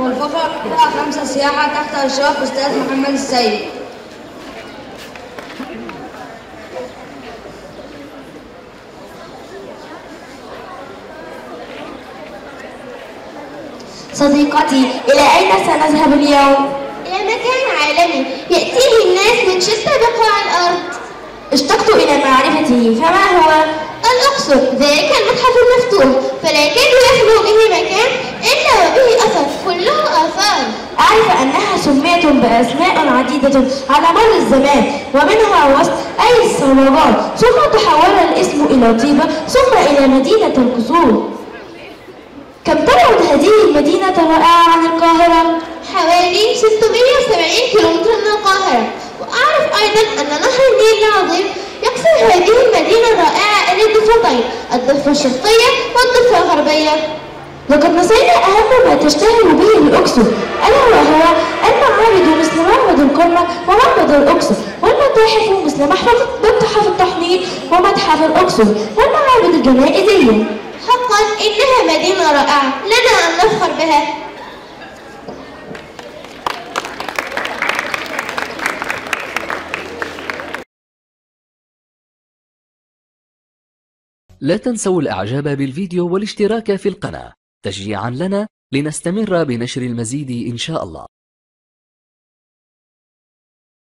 والفقرة الحلقة خمسة سياحة تحت إشراف أستاذ محمد السيد. صديقتي إلى أين سنذهب اليوم؟ إلى مكان عالمي يأتيه الناس من شتى بقاع الأرض اشتقت إلى معرفته فما هو؟ الأقصر ذلك المتحف المفتوح فلا يكاد يخلو به مكان إلا وبه أثر كله آثار أعرف أنها سميت بأسماء عديدة على مر الزمان ومنها وسط أي الصلوات ثم تحول الاسم إلى طيبة ثم إلى مدينة القصور الرائعة عن القاهرة؟ حوالي 670 كيلومتر من القاهرة. وأعرف أيضا أن نهر النيل العظيم يقسم هذه المدينة الرائعة إلى ضفتين الضفة الشرقية والضفة الغربية. لقد نسينا أهم ما تشتهر به الأقصر ألا وهو المعابد مثل معبد القمة ومعبد الأقصر والمتاحف مثل محفظة متحف التحنيط ومتحف الأقصر والمعابد الجنائزية. حقا إنها مدينة رائعة لنا أن نفخر بها. لا تنسوا الإعجاب بالفيديو والاشتراك في القناة. تشجيعا لنا لنستمر بنشر المزيد إن شاء الله.